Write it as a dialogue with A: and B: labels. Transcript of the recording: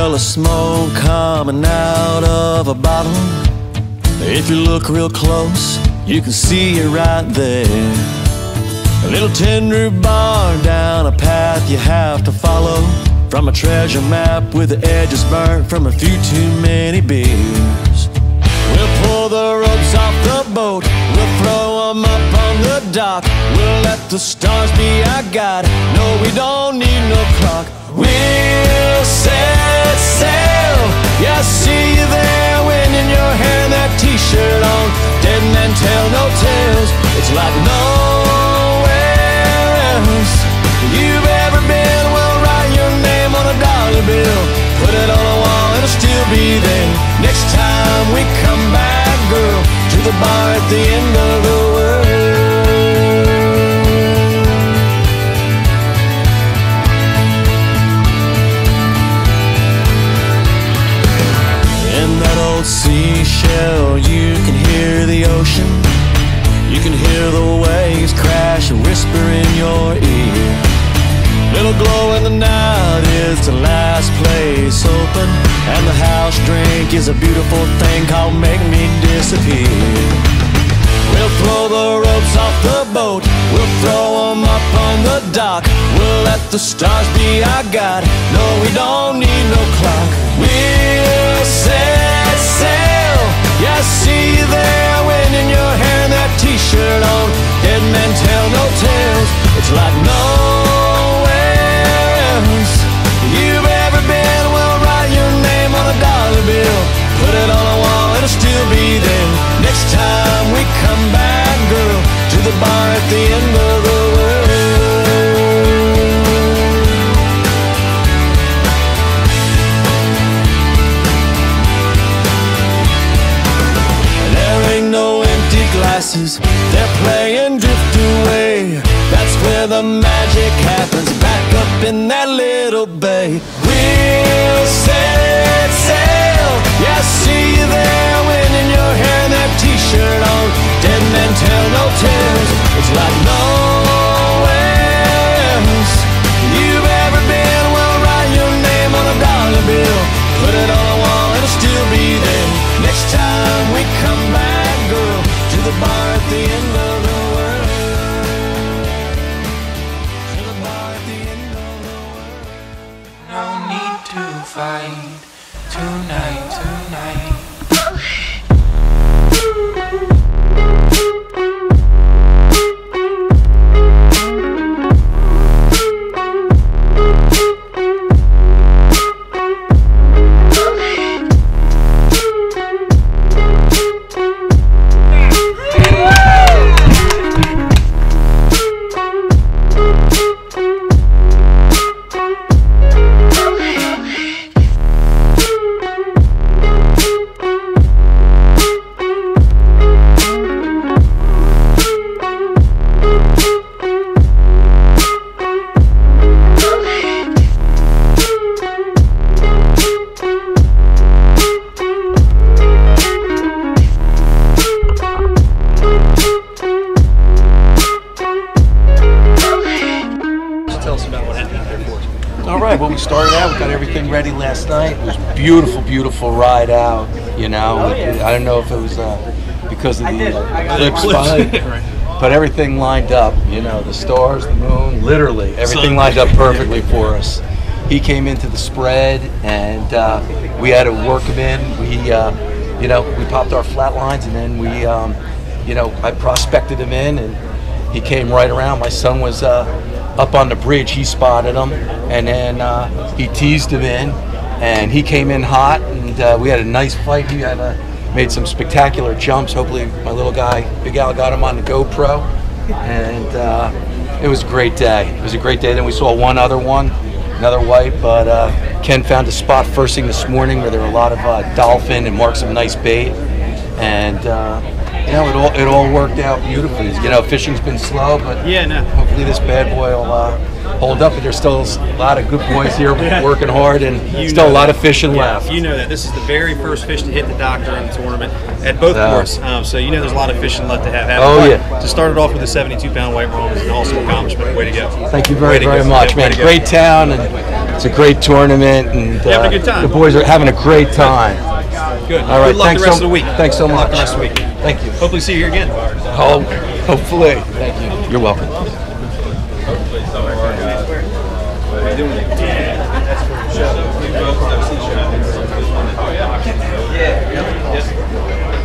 A: A of smoke coming out of a bottle. If you look real close, you can see it right there. A little tin roof bar down a path you have to follow. From a treasure map with the edges burnt from a few too many beers. We'll pull the ropes off the boat, we'll throw them up on the dock. We'll let the stars be our guide. No, we don't need no clock. We'll sail. Yeah, I see you there, wind in your hair, that t-shirt on. Dead men tell no tales. It's like nowhere else you've ever been. We'll write your name on a dollar bill, put it on a wall, it'll still be there. Next time old seashell, you can hear the ocean. You can hear the waves crash and whisper in your ear. Little glow in the night is the last place open. And the house drink is a beautiful thing called Make Me Disappear. We'll throw the ropes off the boat. We'll throw them up on the dock. We'll let the stars be our guide. No, we don't need no clock. We'll set there, empty they're playing drift away. That's where the magic happens, back up in that little bay. We'll set sail, yeah, see you there, wind in your hair, that t-shirt on. Dead men tell no tales,
B: last night. It was beautiful, beautiful ride out. You know, I don't know if it was uh, because of the uh, eclipse, behind, but everything lined up. You know, the stars, the moon, literally everything
C: Sun.
B: lined up perfectly for us. He came into the spread, and uh, we had to work him in. We, uh, you know, we popped our flat lines, and then we, um, you know, I prospected him in, and he came right around. My son was uh, up on the bridge. He spotted him, and then uh, he teased him in, and he came in hot, and uh, we had a nice fight. He had uh, made some spectacular jumps. Hopefully, my little guy, Big Al, got him on the GoPro, and uh, it was a great day. It was a great day. Then we saw one other one, another white, but uh, Ken found a spot first thing this morning where there were a lot of uh, dolphin and marked some nice bait, and. Uh, you know, it all it all worked out beautifully. You know, fishing's been slow, but
C: Yeah, no.
B: hopefully this bad boy will uh, hold up. But there's still a lot of good boys here
C: Yeah.
B: working hard, and
C: You
B: still a lot
C: that.
B: of fishing
C: Yeah,
B: left.
C: You know that this is the very first fish to hit the dock during the tournament at both ports. Um, so you know there's a lot of fishing left to have. happen.
B: Oh,
C: But
B: yeah.
C: To start it off with a 72 pound white worm is an awesome accomplishment. Way to go.
B: Thank you very, very
C: go.
B: much, man. Great town, and it's a great tournament, and
C: Having a
B: uh,
C: good time.
B: the boys are having a great time.
C: Good.
B: All right,
C: Good luck
B: thanks
C: the rest
B: so,
C: of the week.
B: Thanks so
C: Good luck
B: much.
C: the rest of the week.
B: Thank you.
C: Hopefully see you here again.
B: Oh, hopefully. Thank you. You're welcome.
C: I